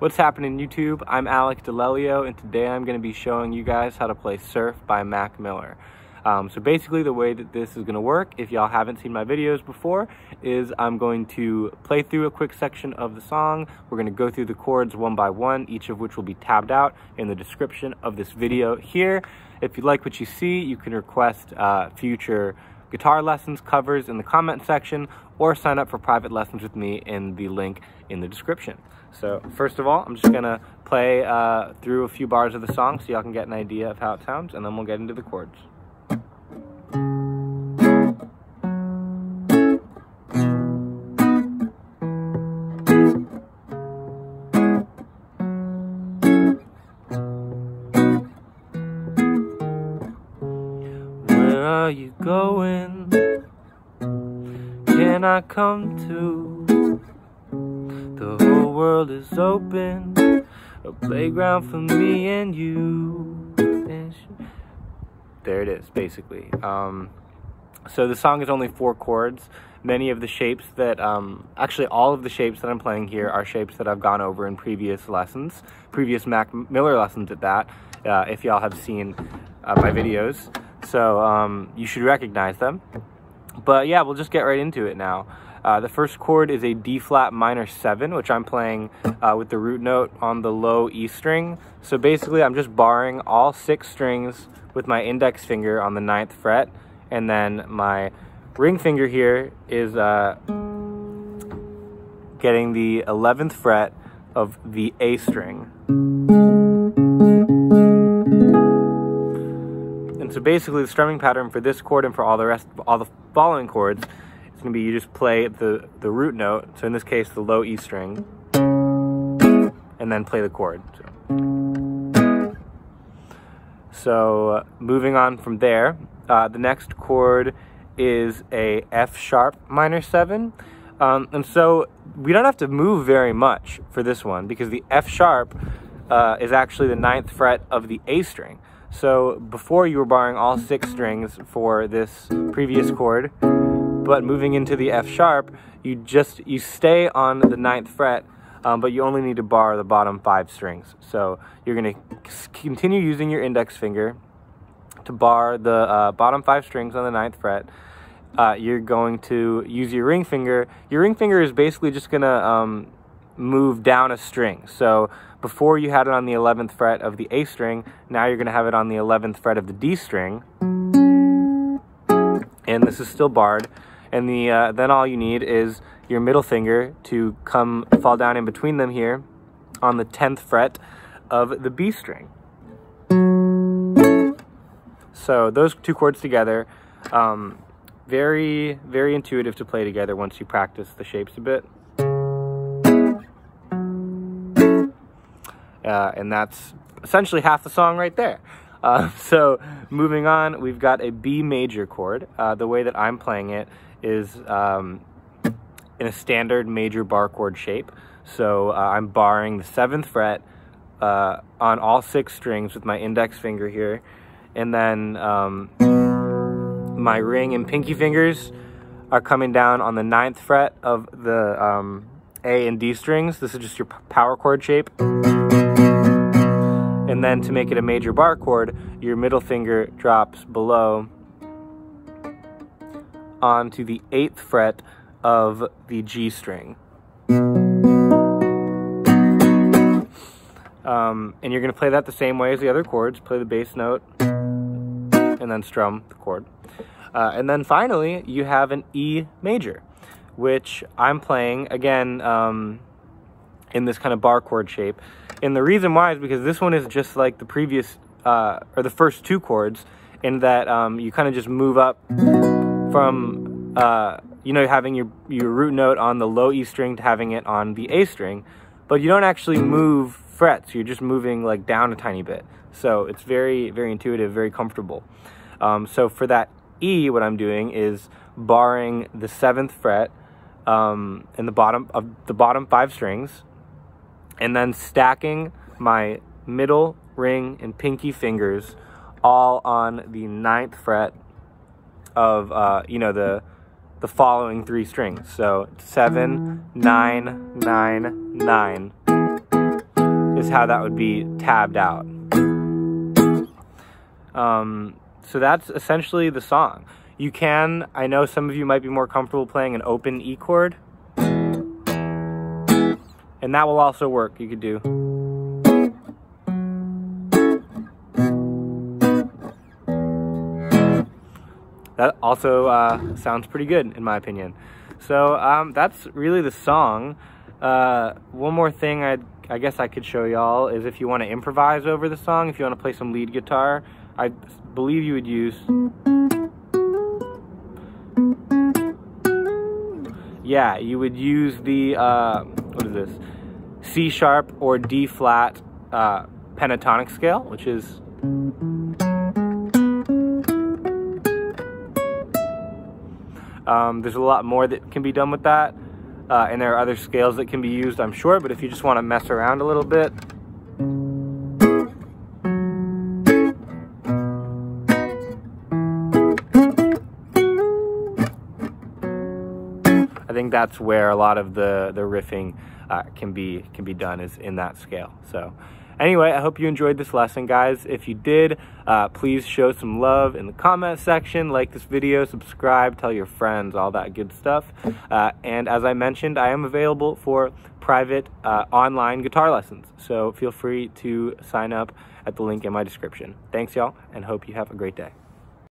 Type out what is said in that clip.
What's happening YouTube? I'm Alec D'Alelio and today I'm going to be showing you guys how to play Surf by Mac Miller. Um, so basically the way that this is going to work, if y'all haven't seen my videos before, is I'm going to play through a quick section of the song. We're going to go through the chords one by one, each of which will be tabbed out in the description of this video here. If you like what you see, you can request uh, future guitar lessons covers in the comment section or sign up for private lessons with me in the link in the description. So first of all, I'm just gonna play uh, through a few bars of the song so y'all can get an idea of how it sounds and then we'll get into the chords. Where are you going? Can I come too? The whole world is open, a playground for me and you. There it is, basically. Um, so the song is only four chords. Many of the shapes that, um, actually all of the shapes that I'm playing here are shapes that I've gone over in previous lessons, previous Mac Miller lessons at that, uh, if y'all have seen uh, my videos. So um, you should recognize them. But yeah, we'll just get right into it now. Uh, the first chord is a D flat minor 7, which I'm playing uh, with the root note on the low E string. So basically, I'm just barring all six strings with my index finger on the ninth fret, and then my ring finger here is uh, getting the 11th fret of the A string. So basically the strumming pattern for this chord and for all the rest, of all the following chords, it's gonna be you just play the, the root note, so in this case the low E string, and then play the chord. So, so uh, moving on from there, uh, the next chord is a F sharp minor seven. Um, and so we don't have to move very much for this one because the F sharp uh, is actually the ninth fret of the A string. So before you were barring all six strings for this previous chord, but moving into the F sharp, you just, you stay on the ninth fret, um, but you only need to bar the bottom five strings. So you're gonna continue using your index finger to bar the uh, bottom five strings on the ninth fret. Uh, you're going to use your ring finger. Your ring finger is basically just gonna um, move down a string. So before you had it on the 11th fret of the A string, now you're gonna have it on the 11th fret of the D string. And this is still barred. And the uh, then all you need is your middle finger to come fall down in between them here on the 10th fret of the B string. So those two chords together, um, very, very intuitive to play together once you practice the shapes a bit. Uh, and that's essentially half the song right there. Uh, so moving on, we've got a B major chord. Uh, the way that I'm playing it is um, in a standard major bar chord shape. So uh, I'm barring the seventh fret uh, on all six strings with my index finger here. And then um, my ring and pinky fingers are coming down on the ninth fret of the um, A and D strings. This is just your power chord shape. And then to make it a major bar chord, your middle finger drops below onto the eighth fret of the G string. Um, and you're going to play that the same way as the other chords. Play the bass note and then strum the chord. Uh, and then finally, you have an E major, which I'm playing, again, um, in this kind of bar chord shape. And the reason why is because this one is just like the previous, uh, or the first two chords, in that um, you kind of just move up from, uh, you know, having your, your root note on the low E string to having it on the A string, but you don't actually move frets, you're just moving like down a tiny bit. So it's very, very intuitive, very comfortable. Um, so for that E, what I'm doing is barring the seventh fret um, in the bottom of the bottom five strings, and then stacking my middle ring and pinky fingers all on the ninth fret of uh, you know the the following three strings. So seven, nine, nine, nine. is how that would be tabbed out. Um, so that's essentially the song. You can, I know some of you might be more comfortable playing an open E chord. And that will also work. You could do. That also uh, sounds pretty good, in my opinion. So um, that's really the song. Uh, one more thing i I guess I could show y'all is if you want to improvise over the song, if you want to play some lead guitar, I believe you would use... Yeah, you would use the, uh, what is this? C sharp or D flat uh, pentatonic scale, which is Um, there's a lot more that can be done with that. Uh, and there are other scales that can be used, I'm sure. But if you just want to mess around a little bit, that's where a lot of the the riffing uh, can be can be done is in that scale. So. Anyway, I hope you enjoyed this lesson, guys. If you did, uh, please show some love in the comment section, like this video, subscribe, tell your friends, all that good stuff. Uh, and as I mentioned, I am available for private uh, online guitar lessons. So feel free to sign up at the link in my description. Thanks, y'all, and hope you have a great day.